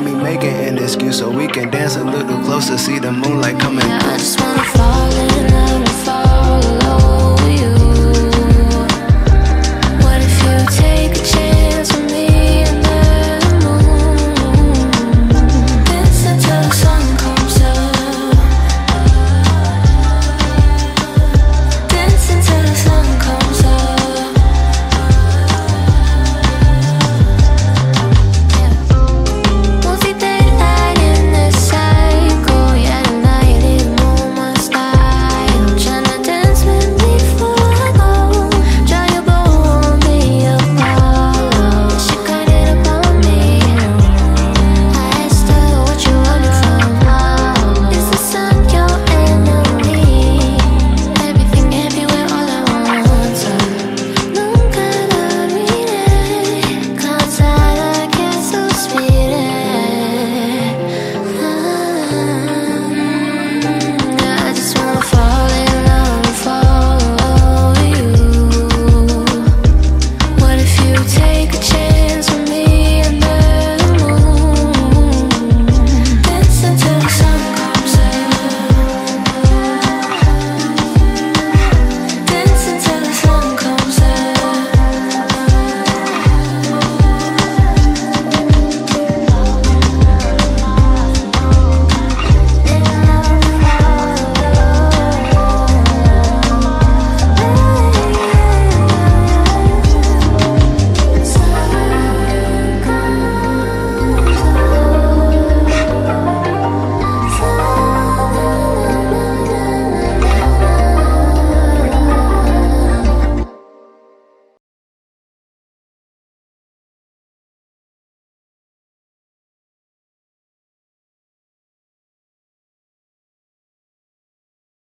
me making an excuse so we can dance a little closer, see the moonlight coming. Yeah, I just wanna fall.